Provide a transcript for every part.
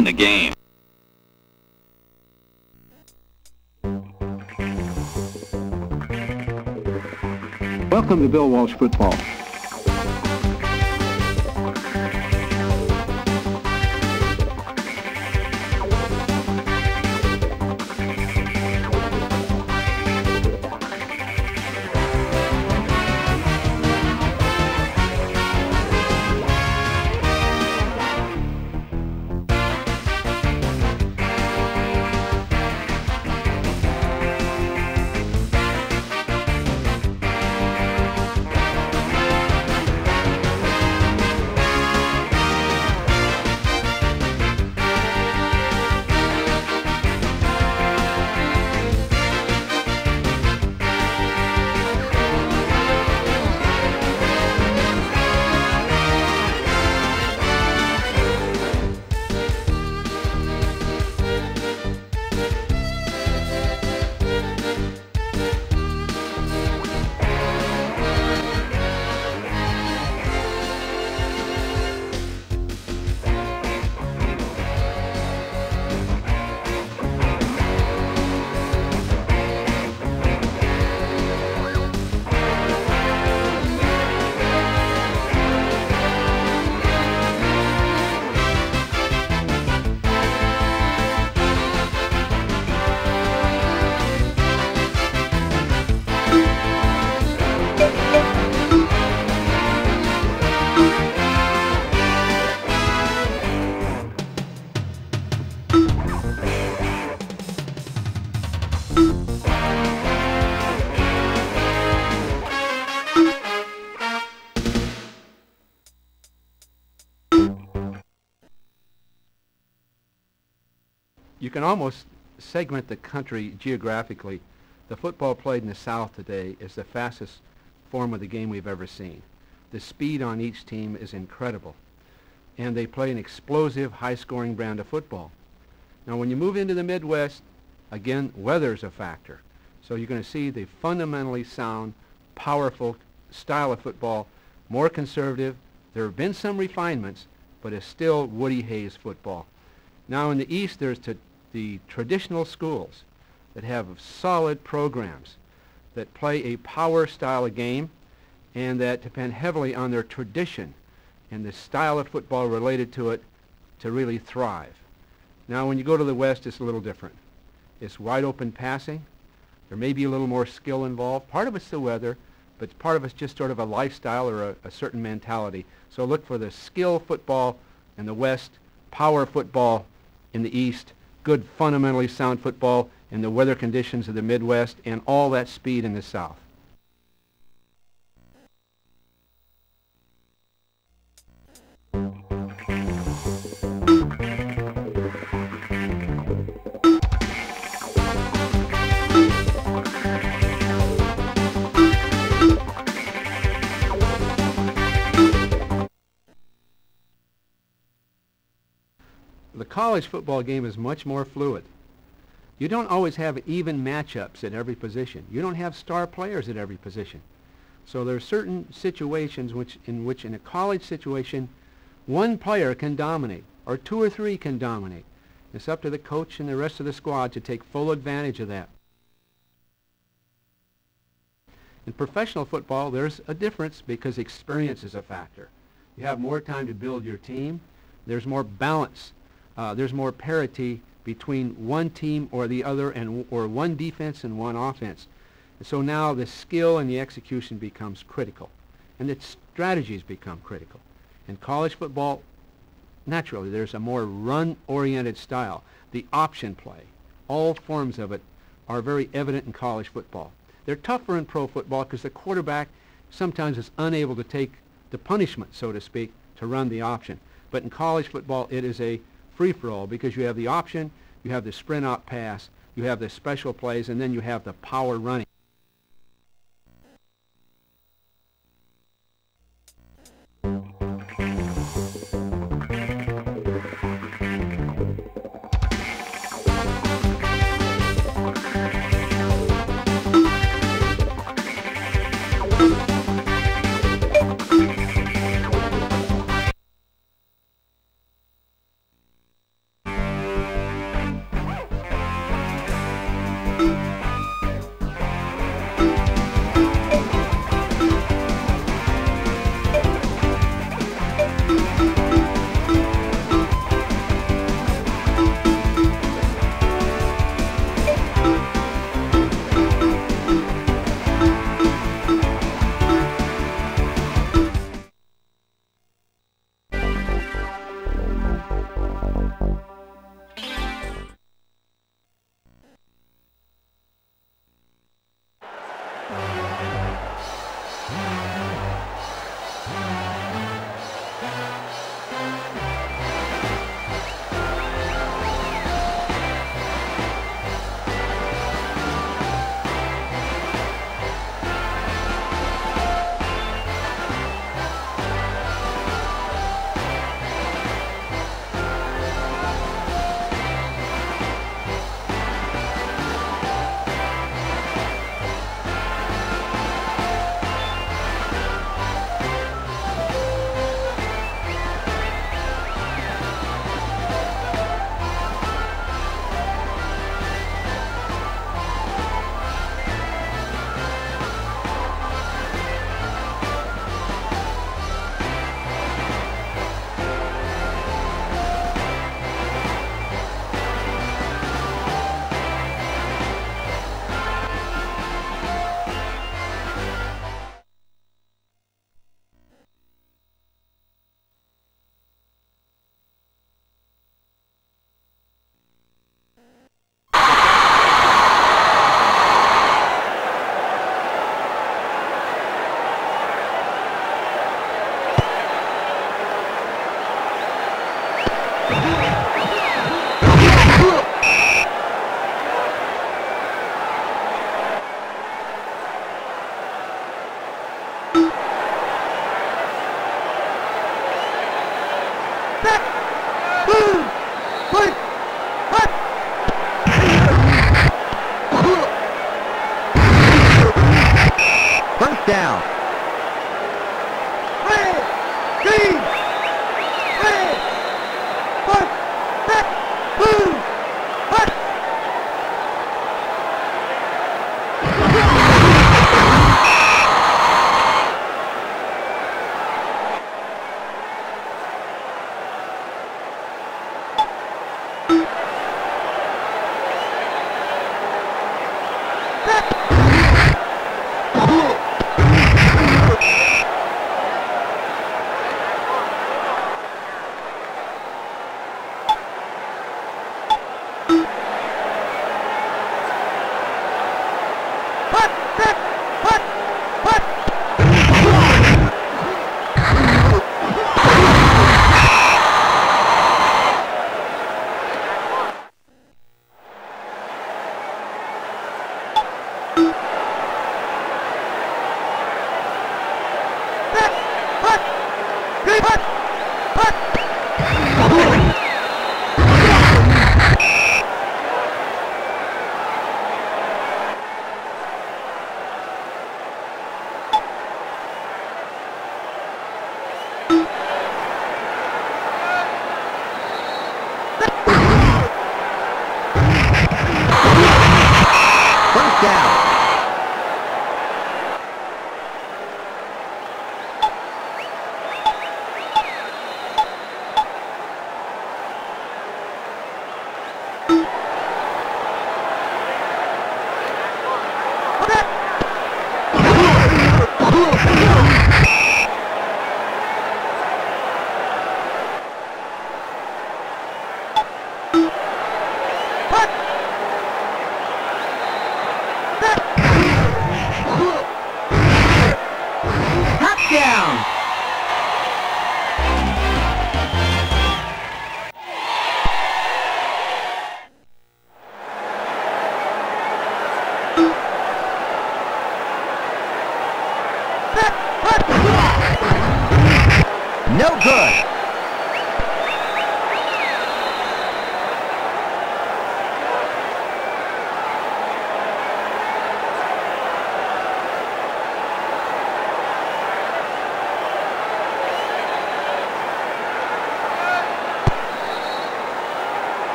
In the game. Welcome to Bill Walsh Football. Can almost segment the country geographically. The football played in the South today is the fastest form of the game we've ever seen. The speed on each team is incredible. And they play an explosive, high-scoring brand of football. Now, when you move into the Midwest, again, weather is a factor. So you're going to see the fundamentally sound, powerful style of football, more conservative. There have been some refinements, but it's still Woody Hayes football. Now in the East, there's t- the traditional schools that have solid programs that play a power style of game and that depend heavily on their tradition and the style of football related to it to really thrive. Now when you go to the West, it's a little different. It's wide open passing. There may be a little more skill involved. Part of it's the weather, but part of it's just sort of a lifestyle or a, a certain mentality. So look for the skill football in the West, power football in the East, good fundamentally sound football in the weather conditions of the Midwest, and all that speed in the South. College football game is much more fluid. You don't always have even matchups at every position. You don't have star players at every position. So there are certain situations which, in which in a college situation, one player can dominate, or two or three can dominate. It's up to the coach and the rest of the squad to take full advantage of that. In professional football, there's a difference because experience is a factor. You have more time to build your team. There's more balance. Uh, there's more parity between one team or the other and or one defense and one offense. And so now the skill and the execution becomes critical. And the strategies become critical. In college football, naturally, there's a more run-oriented style. The option play, all forms of it are very evident in college football. They're tougher in pro football because the quarterback sometimes is unable to take the punishment, so to speak, to run the option. But in college football, it is a free-for-all because you have the option, you have the sprint out pass, you have the special plays, and then you have the power running.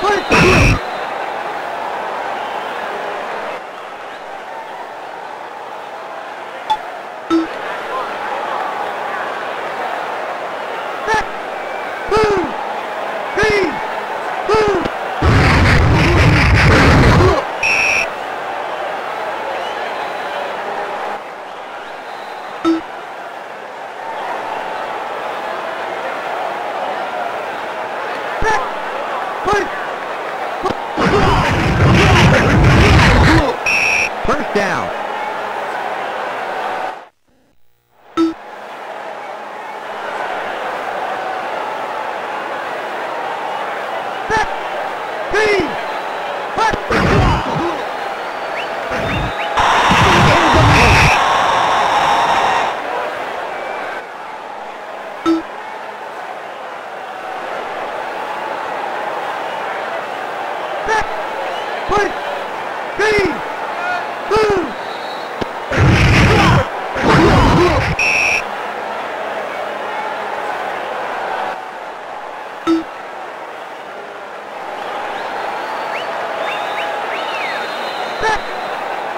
¡Corta!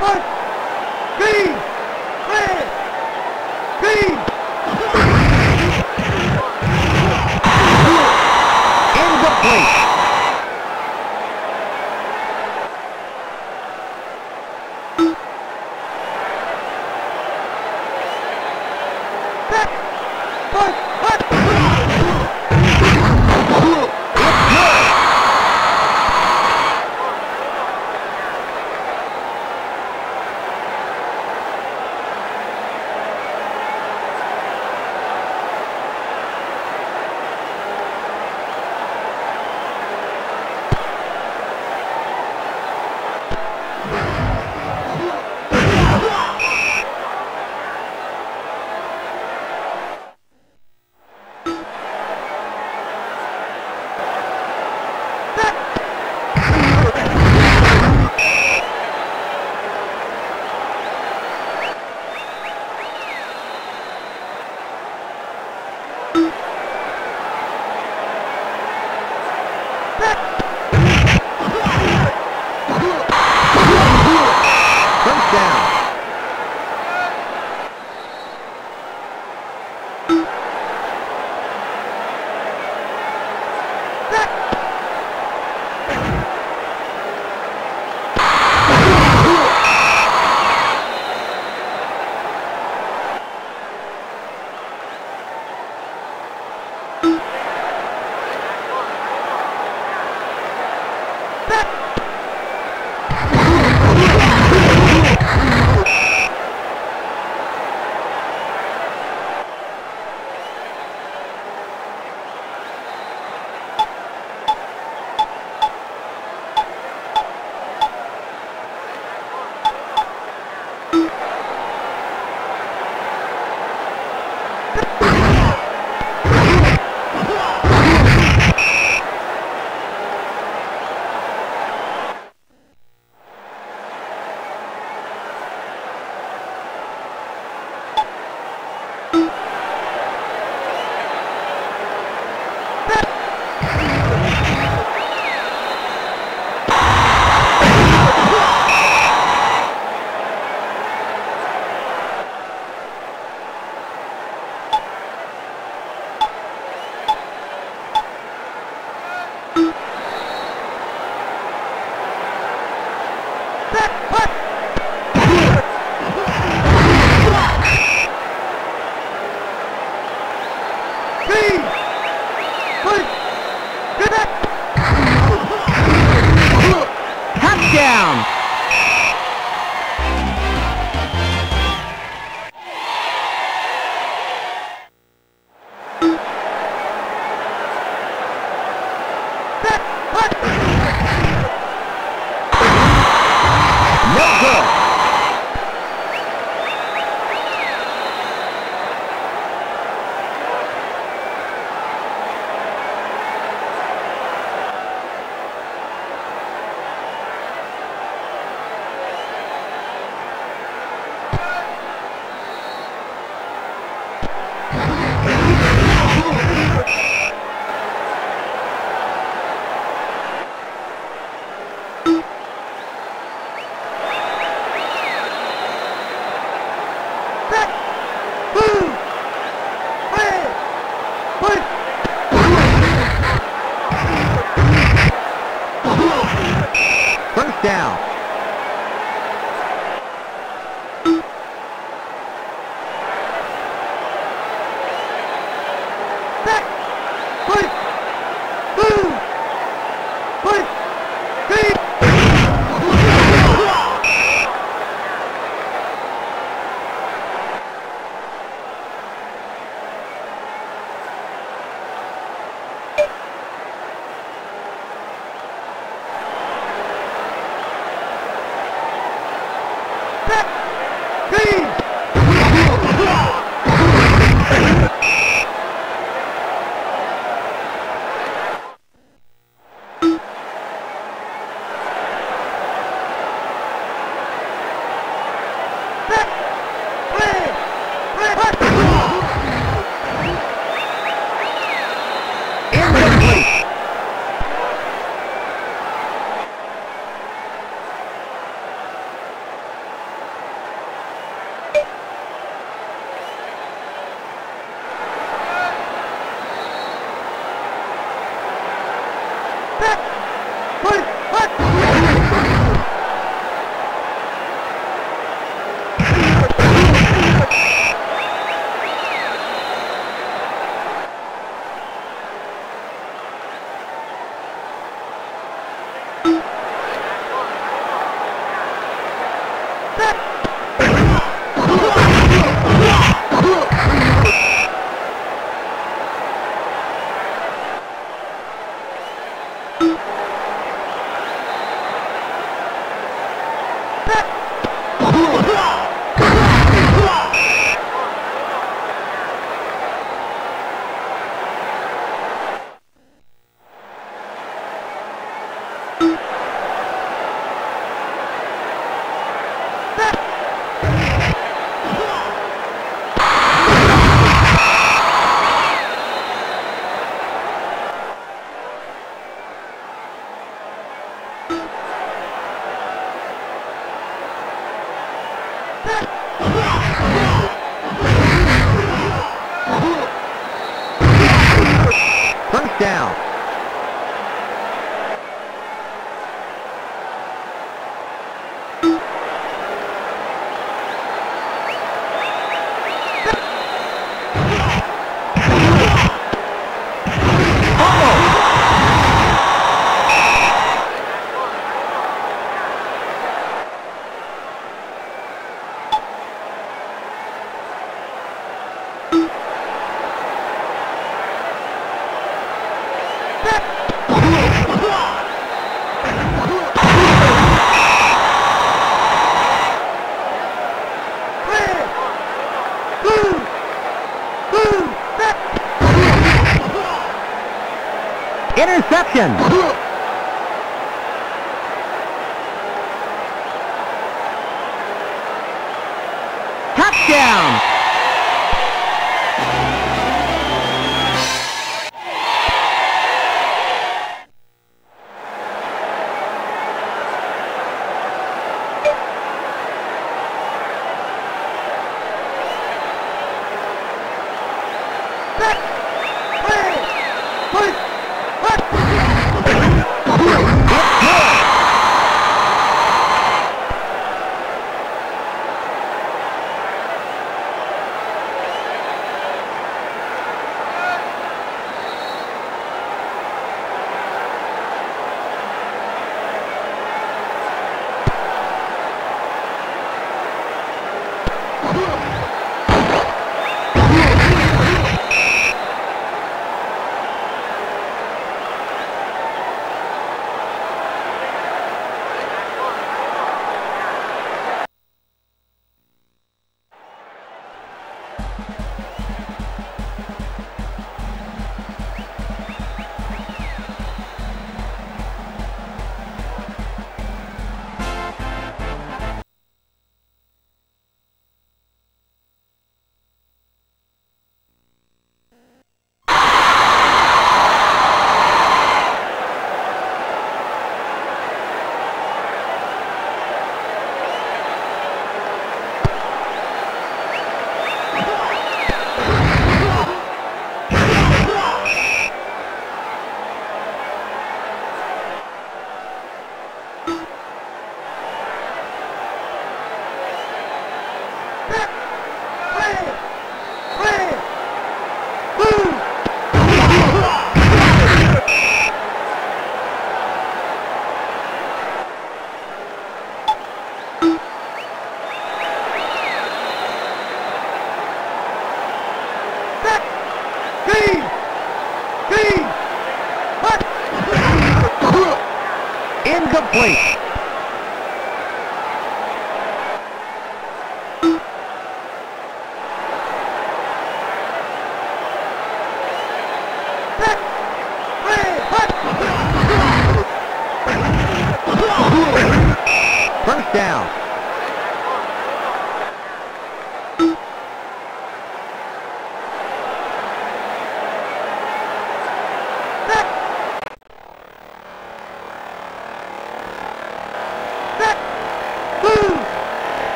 Incomplete. Put. Put.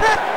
Pitt.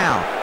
First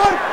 Touchdown.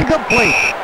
Incomplete.